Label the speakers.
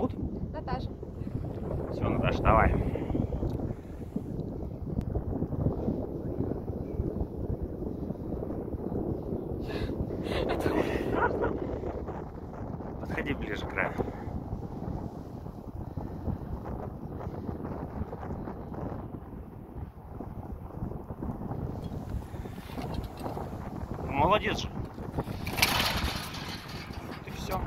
Speaker 1: зовут?
Speaker 2: Наташа.
Speaker 1: Все, Наташа, давай. Подходи ближе к краю. Молодец же. Ты все.